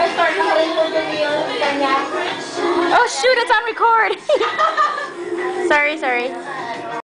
I the video and yeah. Oh shoot, it's on record. sorry, sorry.